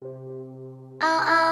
Oh, oh.